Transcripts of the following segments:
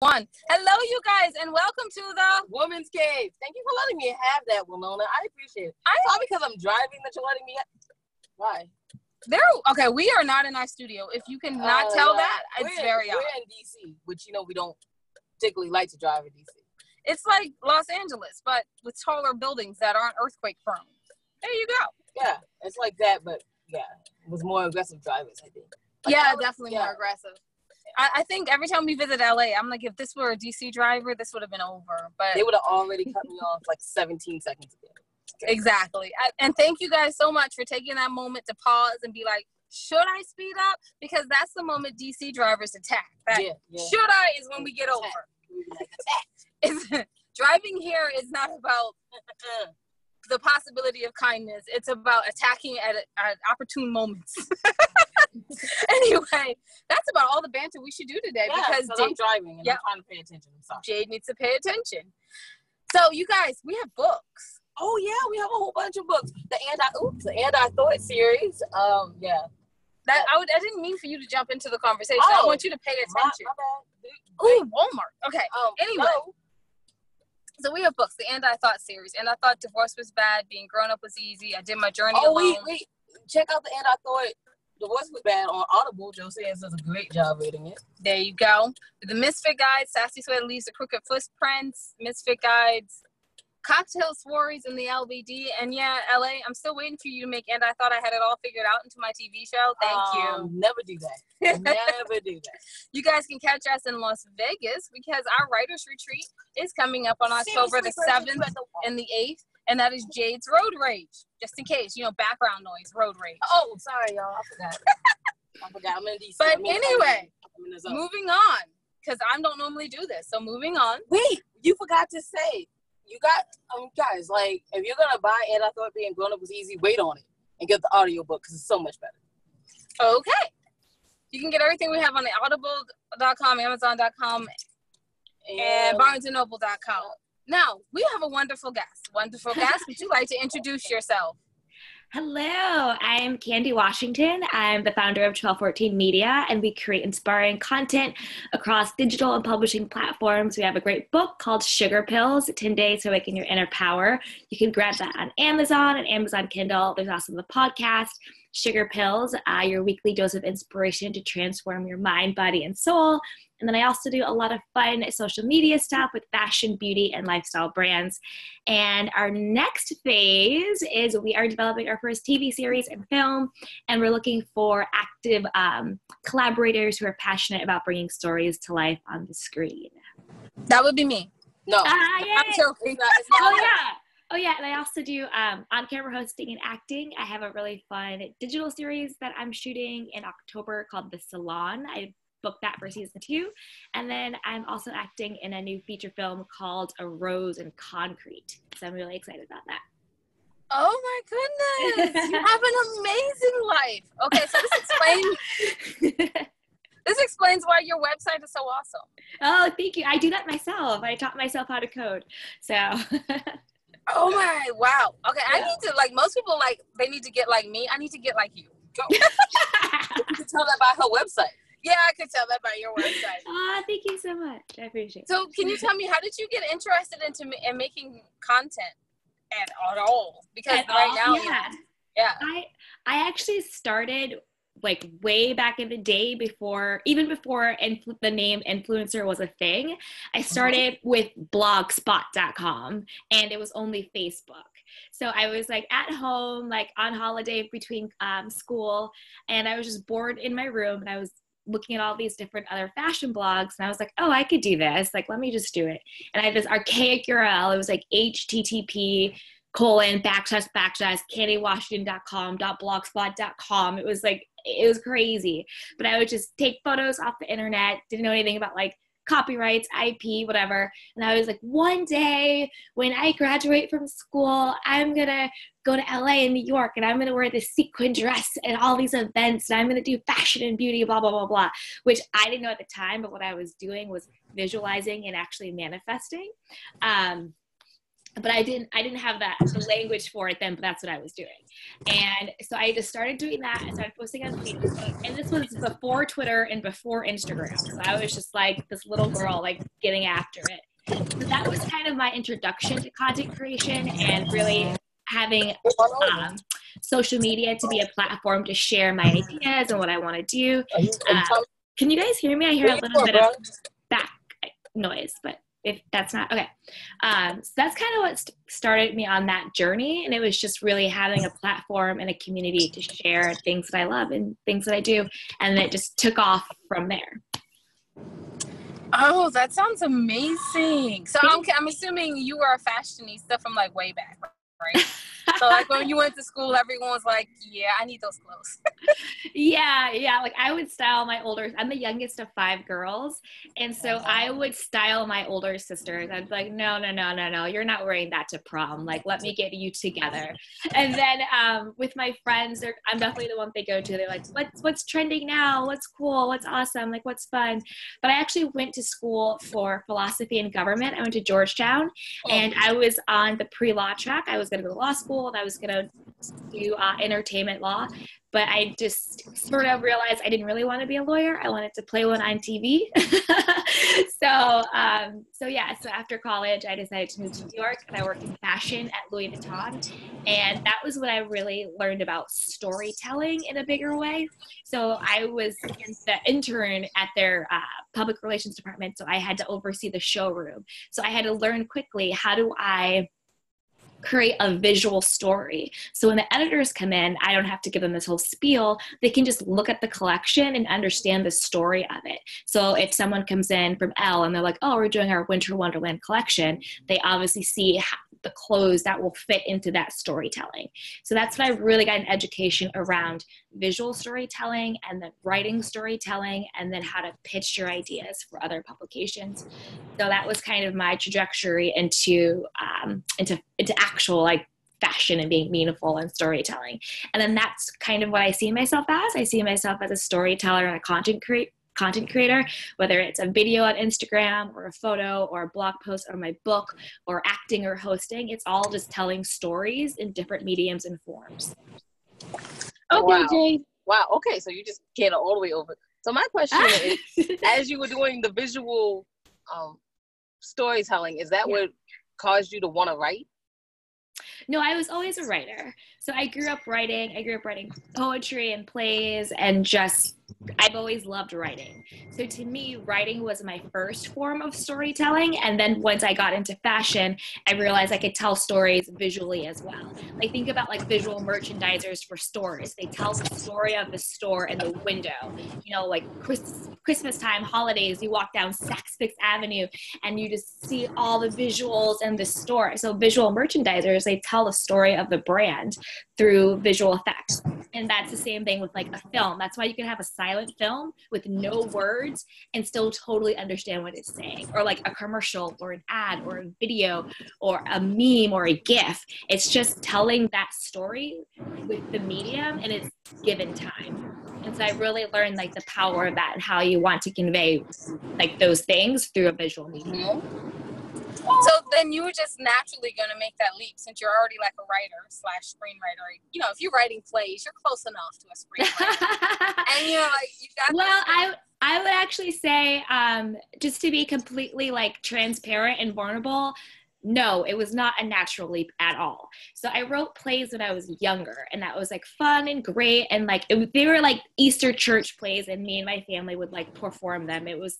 One. Hello, you guys, and welcome to the Woman's Cave. Thank you for letting me have that, Winona. I appreciate it. I- It's all because I'm driving that you're letting me have Why? there. Okay, we are not in our studio. If you cannot Uh, tell that, it's we're, very We're in DC, which you know we don't particularly like to drive in DC. It's like Los Angeles, but with taller buildings that aren't earthquake prone. There you go. Yeah, it's like that, but yeah, with more aggressive drivers, I think. Like, yeah, I would- definitely yeah. more aggressive. I, I think every time we visit LA, I'm like, if this were a DC driver, this would have been over. But They would have already cut me off like 17 seconds ago. Exactly. I, and thank you guys so much for taking that moment to pause and be like, should I speed up? Because that's the moment DC drivers attack. That Yeah, yeah. should I is when we get Attack. over. We would be like, attack. Driving here is not about uh-uh. the possibility of kindness. It's about attacking at, at opportune moments. anyway, that's about all the banter we should do today Yeah, because 'cause Jade, I'm driving and yeah. I'm trying to pay attention. I'm sorry. Jade needs to pay attention. So, you guys, we have books. Oh yeah, we have a whole bunch of books. The and I oops, the and I thought series. Um, yeah. That I would. I didn't mean for you to jump into the conversation. I Oh, want you to pay attention. my bad. Ooh, Walmart. Okay. Um, Anyway. no. So we have books, the And I Thought series. And I thought divorce was bad, being grown up was easy. I did my journey Oh alone. wait, wait. Check out the and I thought divorce was bad on Audible. Joe Sands does a great job reading it. There you go. The Misfit Guide, Sassy Sweater leaves the crooked footprints, Misfit Guides, Cocktail Sworries in the LBD. And yeah, LA, I'm still waiting for you to make And I Thought I Had It All Figured Out into my TV show. Thank Um, Never do that. you. Never do that. you guys can catch us in Las Vegas because our writers retreat is coming up on October the 7th and the 8th. And that is Jade's Road Rage. Just in case, you know, background noise, road rage. Oh, sorry, y'all. I forgot. I forgot. I'm in DC. But in- anyway, in moving on, because I don't normally do this. So moving on. Wait, you forgot to say. You got um guys like if you're gonna buy it, I thought being grown up was easy, wait on it and get the audiobook because it's so much better. Okay. You can get everything we have on the audible.com, amazon.com, and barnesandnoble.com. Now, we have a wonderful guest. Wonderful guest. Would you like to introduce yourself? Hello, I'm Candy Washington. I'm the founder of 1214 Media, and we create inspiring content across digital and publishing platforms. We have a great book called Sugar Pills 10 Days to Awaken Your Inner Power. You can grab that on Amazon and Amazon Kindle. There's also the podcast, Sugar Pills, uh, your weekly dose of inspiration to transform your mind, body, and soul. And then I also do a lot of fun social media stuff with fashion, beauty, and lifestyle brands. And our next phase is we are developing our first TV series and film, and we're looking for active um, collaborators who are passionate about bringing stories to life on the screen. That would be me. No, Ah! I'm joking. it's not. Not Oh yeah. Oh yeah, and I also do um, on-camera hosting and acting. I have a really fun digital series that I'm shooting in October called The Salon. I booked that for season two, and then I'm also acting in a new feature film called A Rose in Concrete. So I'm really excited about that. Oh my goodness. You have an amazing life. Okay, so this explains this explains why your website is so awesome. oh, thank you. I do that myself. I taught myself how to code. So Oh my wow. Okay, I need to like most people like they need to get like me. I need to get like you. Go. You can tell that by her website. Yeah, I could tell that by your website. oh, thank you so much. I appreciate it. So, can you tell me how did you get interested into in making content at, at all? Because At right all? now, yeah. yeah. I I actually started like way back in the day before even before influ- the name influencer was a thing. I started with blogspot.com and it was only Facebook. So I was like at home like on holiday between um, school and I was just bored in my room and I was looking at all these different other fashion blogs and I was like, "Oh, I could do this. Like let me just do it." And I had this archaic URL. It was like http colon backslash backslash candywashington.com blogspot.com. It was like it was crazy. But I would just take photos off the internet, didn't know anything about like copyrights, IP, whatever. And I was like, one day when I graduate from school, I'm gonna go to LA and New York and I'm gonna wear this sequin dress and all these events and I'm gonna do fashion and beauty, blah, blah, blah, blah. Which I didn't know at the time, but what I was doing was visualizing and actually manifesting. Um, but I didn't I didn't have that the language for it then, but that's what I was doing. And so I just started doing that. I started posting on Facebook. And this was before Twitter and before Instagram. So I was just like this little girl like getting after it. So that was kind of my introduction to content creation and really having um, social media to be a platform to share my ideas and what I want to do. Uh, can you guys hear me? I hear a little bit of back noise, but if that's not okay. Um, so that's kind of what st- started me on that journey and it was just really having a platform and a community to share things that i love and things that i do and it just took off from there. Oh that sounds amazing. So i'm, I'm assuming you were a fashionista from like way back right so like when you went to school, everyone was like, "Yeah, I need those clothes." yeah, yeah. Like I would style my older. I'm the youngest of five girls, and so I would style my older sisters. I'd be like, "No, no, no, no, no. You're not wearing that to prom. Like, let me get you together." And then um, with my friends, I'm definitely the one they go to. They're like, "What's what's trending now? What's cool? What's awesome? Like, what's fun?" But I actually went to school for philosophy and government. I went to Georgetown, oh. and I was on the pre-law track. I was going to go to law school school. I was going to do uh, entertainment law, but I just sort of realized I didn't really want to be a lawyer. I wanted to play one on TV. so, um, so yeah. So after college, I decided to move to New York, and I worked in fashion at Louis Vuitton, and that was when I really learned about storytelling in a bigger way. So I was the intern at their uh, public relations department, so I had to oversee the showroom. So I had to learn quickly how do I create a visual story. So when the editors come in, I don't have to give them this whole spiel. They can just look at the collection and understand the story of it. So if someone comes in from Elle and they're like, oh, we're doing our Winter Wonderland collection, they obviously see the clothes that will fit into that storytelling. So that's when I really got an education around visual storytelling and then writing storytelling and then how to pitch your ideas for other publications. So that was kind of my trajectory into um, into into actual like fashion and being meaningful and storytelling. And then that's kind of what I see myself as. I see myself as a storyteller and a content creator content creator, whether it's a video on Instagram or a photo or a blog post or my book or acting or hosting. It's all just telling stories in different mediums and forms. Okay, wow. Jay. Wow. Okay, so you just get all the way over. So my question is, as you were doing the visual um, storytelling, is that yeah. what caused you to want to write? No, I was always a writer. So I grew up writing. I grew up writing poetry and plays and just I've always loved writing. So to me, writing was my first form of storytelling. And then once I got into fashion, I realized I could tell stories visually as well. Like think about like visual merchandisers for stores. They tell the story of the store in the window. You know, like Christmas, Christmas time, holidays, you walk down Saks Fifth Avenue and you just see all the visuals in the store. So visual merchandisers, they tell the story of the brand through visual effects. And that's the same thing with like a film. That's why you can have a silent film with no words and still totally understand what it's saying, or like a commercial or an ad or a video or a meme or a GIF. It's just telling that story with the medium and it's given time. And so I really learned like the power of that and how you want to convey like those things through a visual medium. Mm-hmm. So then you were just naturally going to make that leap since you're already like a writer slash screenwriter. You know, if you're writing plays, you're close enough to a screenwriter. and you know, like you got. Well, I I would actually say, um, just to be completely like transparent and vulnerable, no, it was not a natural leap at all. So I wrote plays when I was younger, and that was like fun and great. And like it, they were like Easter church plays, and me and my family would like perform them. It was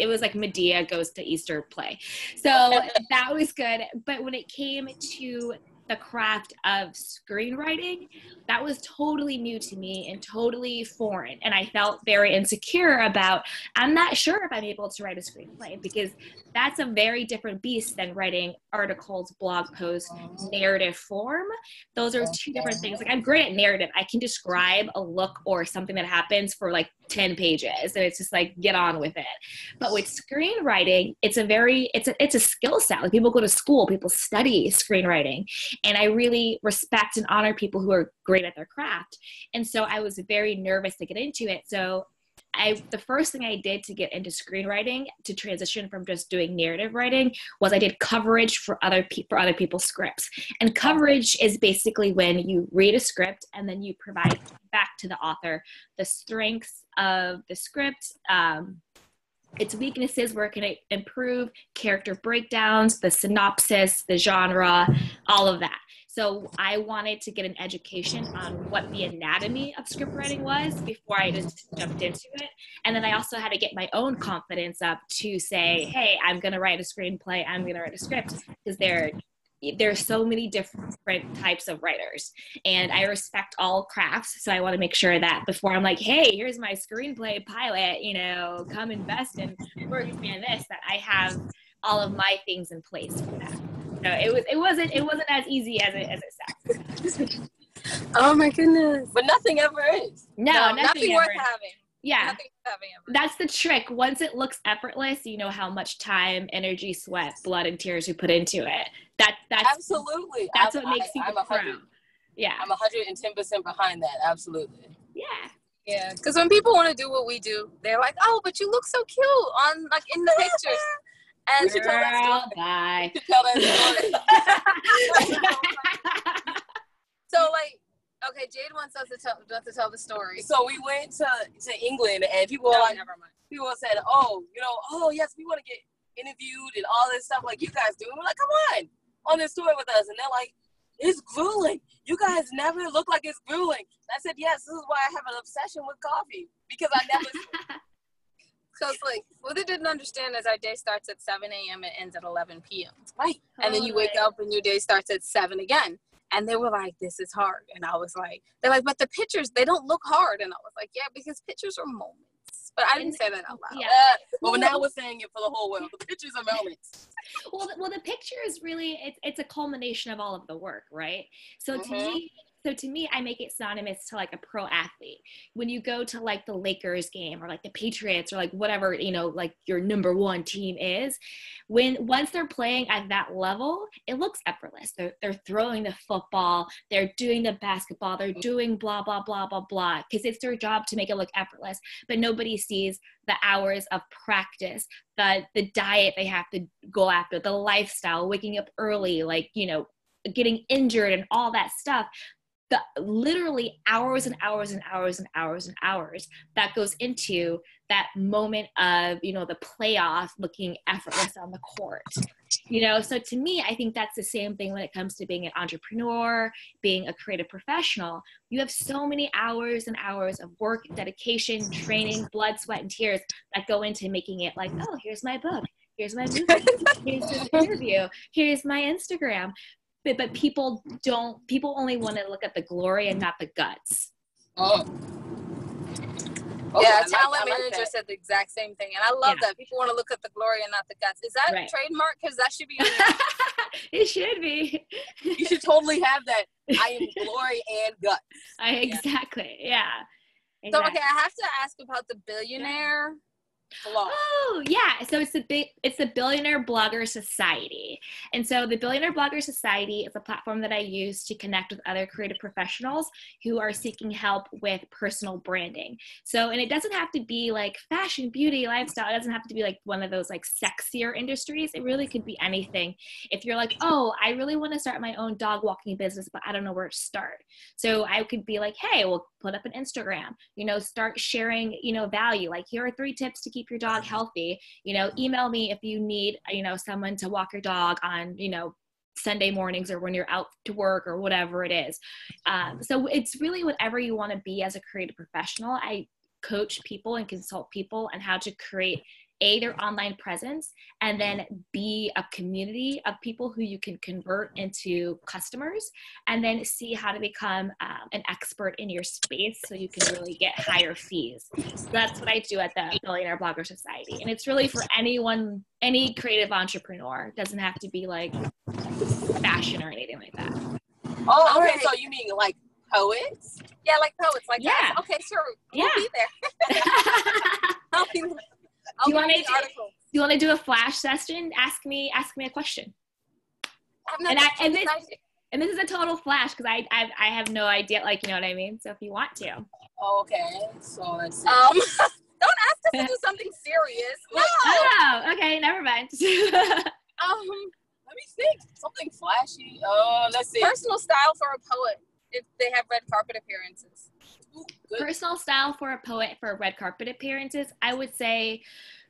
it was like Madea goes to Easter play. So that was good. But when it came to the craft of screenwriting, that was totally new to me and totally foreign. And I felt very insecure about, I'm not sure if I'm able to write a screenplay because that's a very different beast than writing articles, blog posts, narrative form. Those are two different things. Like I'm great at narrative. I can describe a look or something that happens for like 10 pages and it's just like get on with it. But with screenwriting, it's a very it's a it's a skill set. Like people go to school, people study screenwriting. And I really respect and honor people who are great at their craft. And so I was very nervous to get into it. So I the first thing I did to get into screenwriting to transition from just doing narrative writing was I did coverage for other pe- for other people's scripts. And coverage is basically when you read a script and then you provide back to the author the strengths of the script. Um, its weaknesses where it can improve character breakdowns the synopsis the genre all of that so I wanted to get an education on what the anatomy of script writing was before I just jumped into it. And then I also had to get my own confidence up to say, hey, I'm going to write a screenplay, I'm going to write a script because there there are so many different types of writers and i respect all crafts so i want to make sure that before i'm like hey here's my screenplay pilot you know come invest and work with me on this that i have all of my things in place for that no, it was it wasn't it wasn't as easy as it as it sounds. oh my goodness! But nothing ever is. No, no nothing, nothing worth having. Yeah, that's the trick. Once it looks effortless, you know how much time, energy, sweat, blood, and tears we put into it. That that's absolutely that's I'm, what makes I, people pro. Yeah, I'm 110 percent behind that. Absolutely. Yeah. Yeah, because when people want to do what we do, they're like, "Oh, but you look so cute on like in the pictures." And Girl, she told that story. Bye. She tell that story. so like, okay, Jade wants us to tell us to tell the story. So we went to to England, and people no, were like, never mind. people said, "Oh, you know, oh yes, we want to get interviewed and all this stuff like you guys do." And we're like, "Come on, on this tour with us," and they're like. It's grueling. You guys never look like it's grueling. I said, yes, this is why I have an obsession with coffee because I never Because like what they didn't understand is our day starts at 7 a.m. and ends at 11 p.m. Right. And then you wake up and your day starts at 7 again. And they were like, this is hard. And I was like, they're like, but the pictures, they don't look hard. And I was like, yeah, because pictures are moments. But I didn't say that out loud. Yeah. Uh, well, now we're saying it for the whole world. The pictures are moments. well, well, the picture is really, it's, it's a culmination of all of the work, right? So mm-hmm. to me, so to me, I make it synonymous to like a pro athlete. When you go to like the Lakers game or like the Patriots or like whatever, you know, like your number one team is, when once they're playing at that level, it looks effortless. They're, they're throwing the football, they're doing the basketball, they're doing blah, blah, blah, blah, blah, because it's their job to make it look effortless. But nobody sees the hours of practice, the, the diet they have to go after, the lifestyle, waking up early, like, you know, getting injured and all that stuff the literally hours and hours and hours and hours and hours that goes into that moment of you know the playoff looking effortless on the court you know? So to me i think that's the same thing when it comes to being an entrepreneur being a creative professional. You have so many hours and hours of work dedication training blood sweat and tears that go into making it like oh here's my book. Here's my movie, here's this interview, here's my Instagram but, but people don't people only want to look at the glory and not the guts oh yeah, a talent like, manager like said the exact same thing, and I love yeah. that. People want to look at the glory and not the guts. Is that right. trademark? Because that should be. it should be. you should totally have that. I am glory and guts. I exactly. Yeah. yeah. Exactly. So okay, I have to ask about the billionaire Blog. Oh yeah, so it's the big it's the Billionaire Blogger Society, and so the Billionaire Blogger Society is a platform that I use to connect with other creative professionals who are seeking help with personal branding. So, and it doesn't have to be like fashion, beauty, lifestyle. It doesn't have to be like one of those like sexier industries. It really could be anything. If you're like, oh, I really want to start my own dog walking business, but I don't know where to start. So I could be like, hey, we'll put up an Instagram. You know, start sharing. You know, value. Like here are three tips to keep your dog healthy you know email me if you need you know someone to walk your dog on you know Sunday mornings or when you're out to work or whatever it is. Um, so it's really whatever you want to be as a creative professional. I coach people and consult people on how to create a their online presence and then b a community of people who you can convert into customers and then see how to become um, an expert in your space so you can really get higher fees. So that's what i do at the millionaire blogger society and it's really for anyone any creative entrepreneur. It doesn't have to be like fashion or anything like that. Oh okay. So you mean like poets? Yeah like poets like yeah. That. okay sure. We'll yeah. be there. I'll be do you want to do, you want to do a flash session? Ask me ask me a question. and I and this and this is a total flash because I, I I have no idea like you know what I mean. So if you want to. Okay, so let's see. Um, Don't ask us to do something serious. No. Oh, okay, never mind. um, let me think. Something flashy. Uh, let's see. Personal style for a poet if they have red carpet appearances. Ooh, Personal style for a poet for red carpet appearances, I would say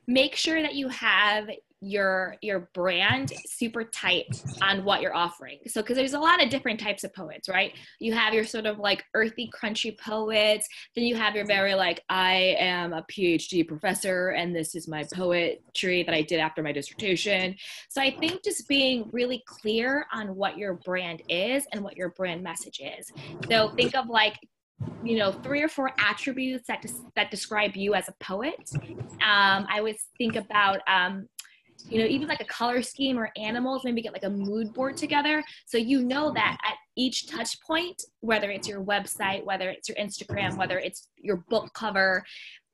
make sure that you have your your brand super tight on what you're offering. So because there's a lot of different types of poets right? You have your sort of like earthy crunchy poets then you have your very like i am a phd professor and this is my poetry that i did after my dissertation. So i think just being really clear on what your brand is and what your brand message is. So think of like you know three or four attributes that des- that describe you as a poet. Um, i always think about um, you know even like a color scheme or animals maybe get like a mood board together. So you know that at each touch point whether it's your website whether it's your instagram whether it's your book cover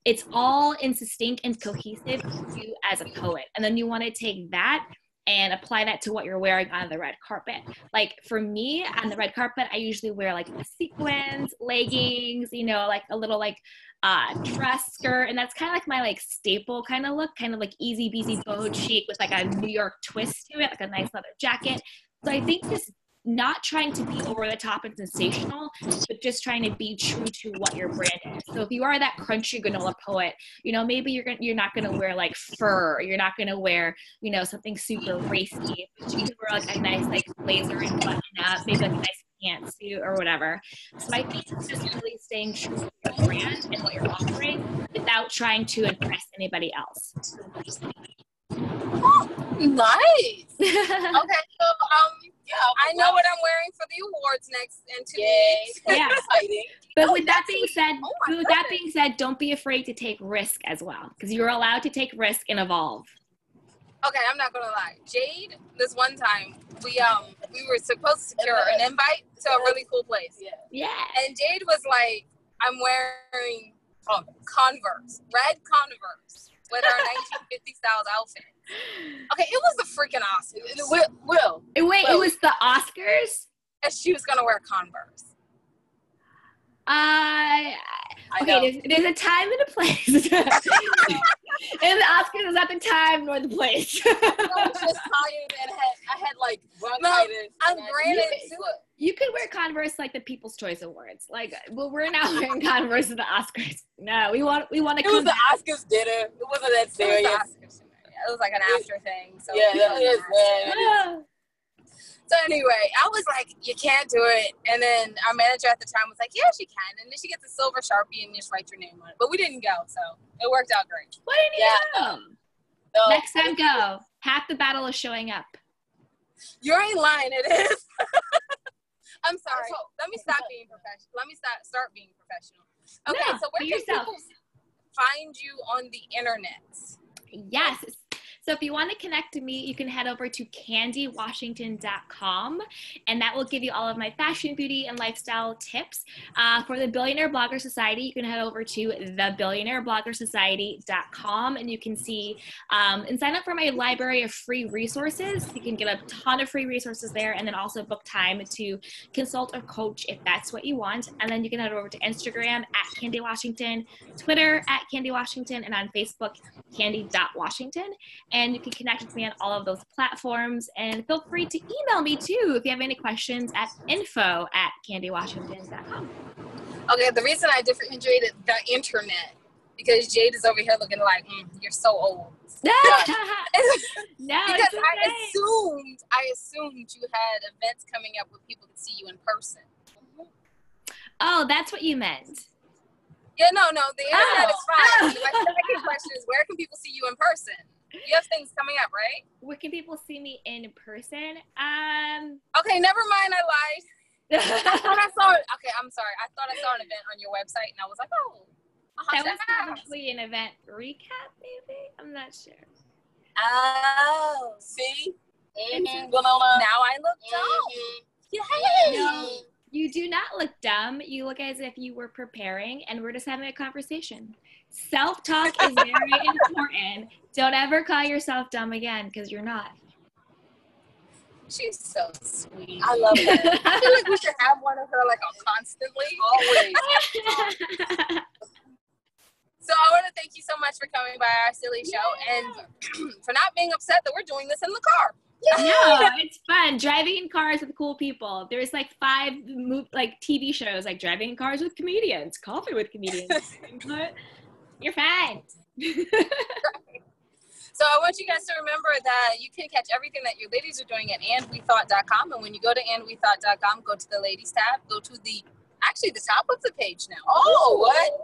it's all in sync and cohesive to you as a poet. And then you want to take that and apply that to what you're wearing on the red carpet. Like for me on the red carpet, I usually wear like sequins, leggings, you know, like a little like uh, dress skirt, and that's kind of like my like staple kind of look, kind of like easy beasy boho chic with like a New York twist to it, like a nice leather jacket. So I think this not trying to be over the top and sensational, but just trying to be true to what your brand is. So if you are that crunchy granola poet, you know, maybe you're gonna you're not gonna wear like fur, you're not gonna wear, you know, something super racy. You can wear like a nice like blazer and button up, maybe like a nice pantsuit or whatever. So I think it's just really staying true to your brand and what you're offering without trying to impress anybody else. nice. okay, so um yeah, I know what I'm wearing for the awards next in two weeks. Yeah, exciting. But with that being said, oh with goodness. that being said, don't be afraid to take risk as well, because you're allowed to take risk and evolve. Okay, I'm not gonna lie. Jade, this one time we um we were supposed to secure an invite to a really cool place. Yeah. Yeah. And Jade was like, I'm wearing um, Converse, red Converse with our 1950 style outfit. Okay, it was the freaking Oscars. Will, Will. Wait, Will. it was the Oscars? And she was gonna wear Converse. Uh, okay, there's, there's, a time and a place. and the Oscars was not the time nor the place. I was just tired and had, I had like bronchitis. No, I'm granted You could wear Converse like the People's Choice Awards. Like, well, we're not wearing Converse at the Oscars. No, we want we want to. It was the Oscars dinner. It wasn't that serious it was like an after thing. So yeah, that is bad. So anyway, I was like, you can't do it. And then our manager at the time was like, yeah, she can. And then she gets a silver sharpie and just write your name on it. But we didn't go, so it worked out great. Why didn't you yeah, go? No. Next time, go. Half the battle is showing up. You ain't lying. It is. I'm sorry. So, Let me stop being professional. Let me start start being professional. Okay, no, so where can yourself. people find you on the internet? Yes. So if you want to connect to me, you can head over to candywashington.com and that will give you all of my fashion, beauty, and lifestyle tips. Uh, for the Billionaire Blogger Society, you can head over to thebillionairebloggersociety.com and you can see um, and sign up for my library of free resources. You can get a ton of free resources there and then also book time to consult or coach if that's what you want. And then you can head over to Instagram at Candy Washington, Twitter at Candy Washington, and on Facebook, candy.washington and you can connect with me on all of those platforms. And feel free to email me too if you have any questions at info at candywashington.com. Okay, the reason I differentiated the internet because Jade is over here looking like mm, you're so old. no, because okay. I assumed I assumed you had events coming up where people could see you in person. Oh, that's what you meant. Yeah, no, no, the internet oh. is fine. My second question is where can people see you in person? You have things coming up, right? Where can people see me in person? Um. Okay, never mind. I lied. I thought I saw. Okay, I'm sorry. I thought I saw an event on your website, and I was like, oh. That was probably an event recap, maybe. I'm not sure. Oh, see. Mm-hmm. Now I look dumb. Mm-hmm. No, you do not look dumb. You look as if you were preparing, and we're just having a conversation. Self talk is very important. Don't ever call yourself dumb again because you're not. She's so sweet. I love her. I feel like we should have one of her like constantly. Always. So I want to thank you so much for coming by our silly show yeah. and for not being upset that we're doing this in the car. Yeah. No, it's fun driving in cars with cool people. There's like five move, like TV shows like driving in cars with comedians, coffee with comedians. You're fine. So I want you guys to remember that you can catch everything that your ladies are doing at andwethought.com. And when you go to andwethought.com, go to the ladies tab, go to the actually the top of the page now. Oh, what?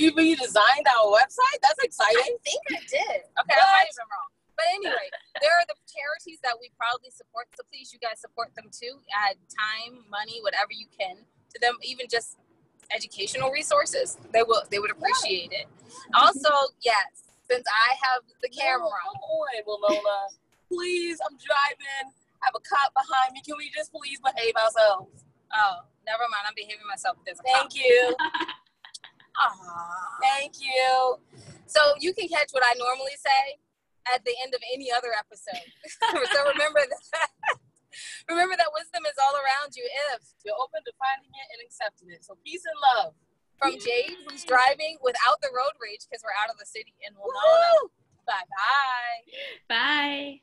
You redesigned our website? That's exciting. I think I did. Okay, what? I might have been wrong. But anyway, there are the charities that we proudly support. So please, you guys support them too. Add time, money, whatever you can to them, even just educational resources. They will they would appreciate it. Also, yes, since I have the camera. No, come on, please, I'm driving. I have a cop behind me. Can we just please behave ourselves? Oh, never mind. I'm behaving myself. There's a Thank cop. you. Thank you. So you can catch what I normally say at the end of any other episode. so remember that. remember that wisdom is all around you if you're open to finding it and accepting it. So peace and love from Jade, who's driving without the road rage because we're out of the city and we're Winona. Bye bye. Bye.